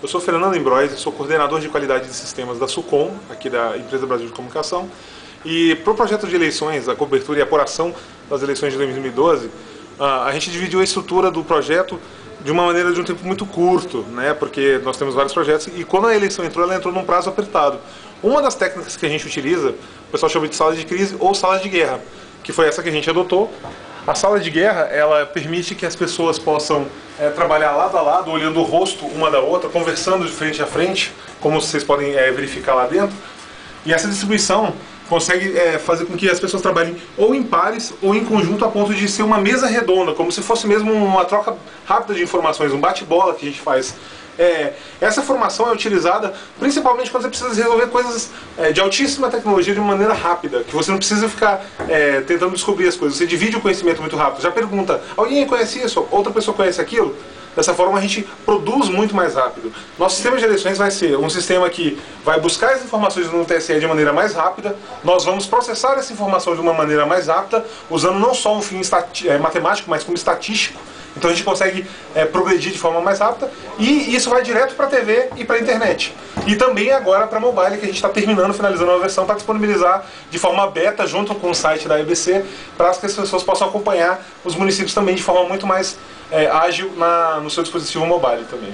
Eu sou Fernando Embroise, sou coordenador de qualidade de sistemas da SUCOM, aqui da Empresa Brasil de Comunicação. E para o projeto de eleições, a cobertura e apuração das eleições de 2012, ah, a gente dividiu a estrutura do projeto de uma maneira de um tempo muito curto, né? Porque nós temos vários projetos e quando a eleição entrou, ela entrou num prazo apertado. Uma das técnicas que a gente utiliza, o pessoal chama de sala de crise ou sala de guerra, que foi essa que a gente adotou. A sala de guerra, ela permite que as pessoas possam é, trabalhar lado a lado, olhando o rosto uma da outra, conversando de frente a frente, como vocês podem é, verificar lá dentro. E essa distribuição consegue é, fazer com que as pessoas trabalhem ou em pares ou em conjunto a ponto de ser uma mesa redonda, como se fosse mesmo uma troca rápida de informações, um bate-bola que a gente faz. É, essa formação é utilizada principalmente quando você precisa resolver coisas é, de altíssima tecnologia de maneira rápida, que você não precisa ficar é, tentando descobrir as coisas, você divide o conhecimento muito rápido. Já pergunta, alguém conhece isso? Outra pessoa conhece aquilo? Dessa forma a gente produz muito mais rápido. Nosso sistema de eleições vai ser um sistema que vai buscar as informações no TSE de maneira mais rápida, nós vamos processar essa informação de uma maneira mais rápida, usando não só um fim é, matemático, mas como estatístico. Então a gente consegue é, progredir de forma mais rápida e isso vai direto para a TV e para a internet. E também agora para mobile, que a gente está terminando, finalizando a versão para disponibilizar de forma beta junto com o site da EBC, para que as pessoas possam acompanhar os municípios também de forma muito mais é, ágil na, no seu dispositivo mobile também.